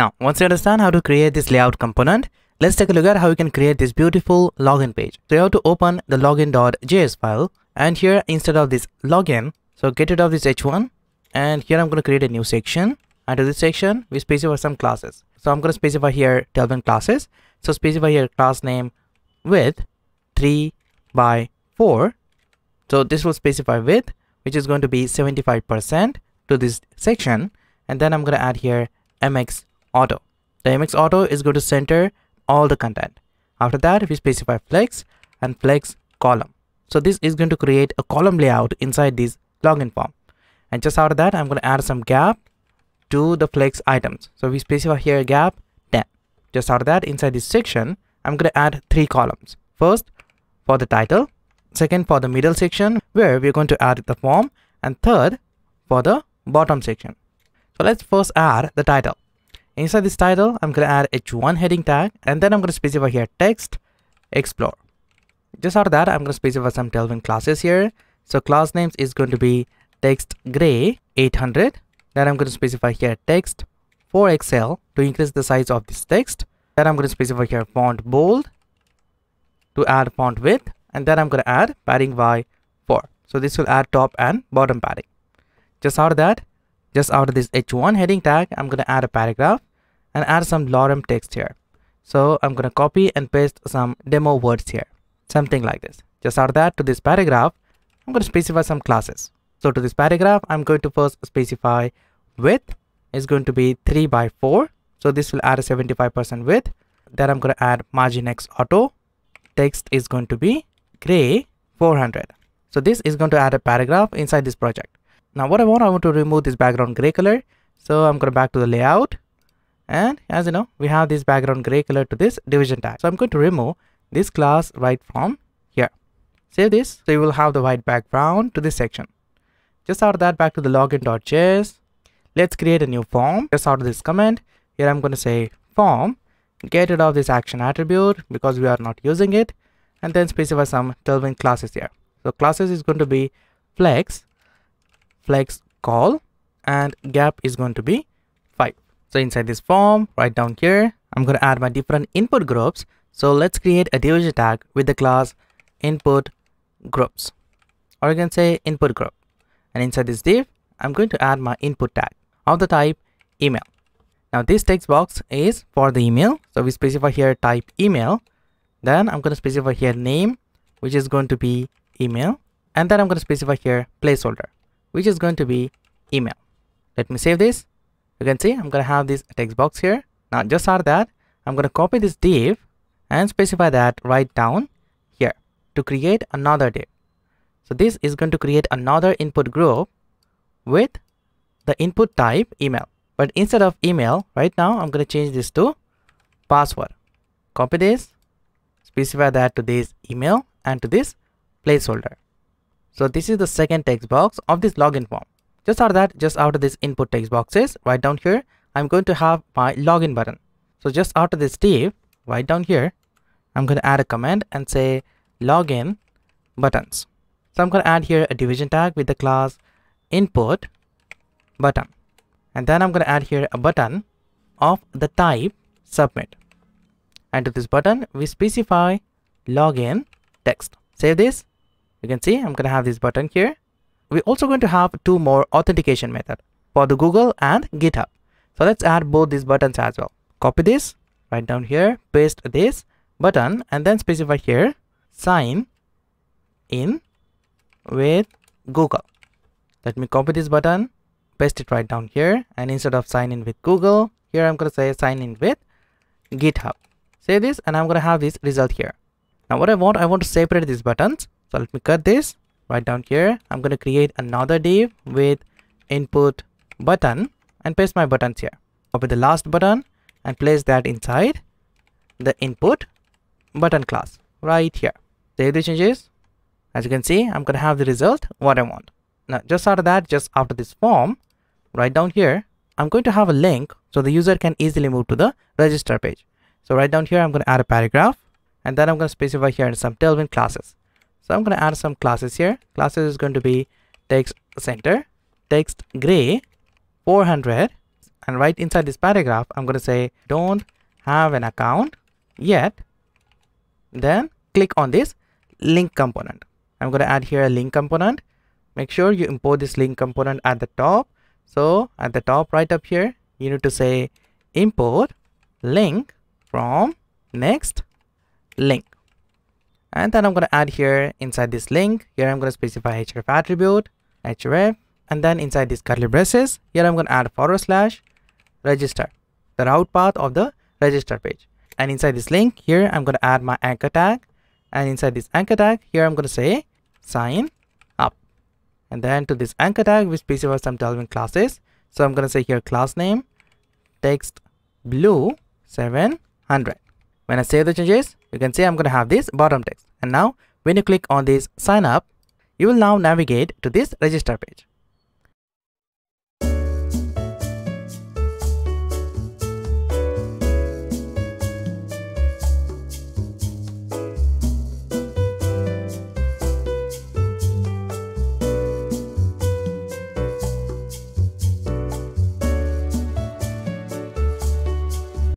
Now, once you understand how to create this layout component, let's take a look at how you can create this beautiful login page. So you have to open the login.js file and here instead of this login, so get rid of this h1 and here I'm going to create a new section. And to this section, we specify some classes. So I'm going to specify here Tailwind classes. So specify here class name width 3 by 4. So this will specify width, which is going to be 75% to this section. And then I'm going to add here MX auto. The MX auto is going to center all the content. After that, we specify flex and flex column. So this is going to create a column layout inside this login form. And just out of that, I'm going to add some gap to the flex items. So we specify here a gap 10. Just out of that, inside this section, I'm going to add three columns. First, for the title. Second, for the middle section, where we're going to add the form. And third, for the bottom section. So let's first add the title. Inside this title, I'm going to add h1 heading tag and then I'm going to specify here text explore. Just out of that, I'm going to specify some Tailwind classes here. So class names is going to be text gray 800. Then I'm going to specify here text 4XL to increase the size of this text. Then I'm going to specify here font bold to add font width. And then I'm going to add padding by 4. So this will add top and bottom padding. Just out of that, just out of this h1 heading tag, I'm going to add a paragraph and add some lorem text here. So I'm going to copy and paste some demo words here, something like this. Just add that to this paragraph, I'm going to specify some classes. So to this paragraph, I'm going to first specify width is going to be 3 by 4. So this will add a 75% width. Then I'm going to add margin X auto. Text is going to be gray 400. So this is going to add a paragraph inside this project. Now what I want, I want to remove this background gray color. So I'm going to back to the layout and as you know we have this background gray color to this division tag. So i'm going to remove this class right from here. Save this. So you will have the white background to this section. Just out of that back to the login.js let's create a new form. Just out of this comment here i'm going to say form. Get rid of this action attribute because we are not using it. And then specify some tailwind classes here. So classes is going to be flex flex call and gap is going to be 5 so inside this form, right down here, I'm going to add my different input groups. So let's create a division tag with the class input groups. Or you can say input group. And inside this div, I'm going to add my input tag of the type email. Now this text box is for the email. So we specify here type email. Then I'm going to specify here name, which is going to be email. And then I'm going to specify here placeholder, which is going to be email. Let me save this you can see I'm going to have this text box here. Now just of that, I'm going to copy this div and specify that right down here to create another div. So this is going to create another input group with the input type email. But instead of email, right now I'm going to change this to password. Copy this, specify that to this email and to this placeholder. So this is the second text box of this login form. Just of that, just out of this input text boxes, right down here, I'm going to have my login button. So just out of this div, right down here, I'm going to add a command and say login buttons. So I'm going to add here a division tag with the class input button. And then I'm going to add here a button of the type submit. And to this button, we specify login text. Save this. You can see I'm going to have this button here we're also going to have two more authentication method for the Google and GitHub. So let's add both these buttons as well. Copy this right down here, paste this button and then specify here sign in with Google. Let me copy this button, paste it right down here and instead of sign in with Google, here I'm going to say sign in with GitHub. Save this and I'm going to have this result here. Now what I want, I want to separate these buttons. So let me cut this right down here i'm going to create another div with input button and paste my buttons here. Copy the last button and place that inside the input button class right here. Save the changes. As you can see i'm going to have the result what i want. Now just out of that just after this form right down here i'm going to have a link so the user can easily move to the register page. So right down here i'm going to add a paragraph and then i'm going to specify here some tailwind classes so I'm going to add some classes here. Classes is going to be text center, text gray, 400, and right inside this paragraph i'm going to say don't have an account yet. Then click on this link component. I'm going to add here a link component. Make sure you import this link component at the top. So at the top right up here you need to say import link from next link and then i'm going to add here inside this link here i'm going to specify href attribute href and then inside these curly braces here i'm going to add forward slash register the route path of the register page. And inside this link here i'm going to add my anchor tag. And inside this anchor tag here i'm going to say sign up. And then to this anchor tag we specify some Tailwind classes. So i'm going to say here class name text blue 700 when i save the changes you can see i'm going to have this bottom text. And now when you click on this sign up you will now navigate to this register page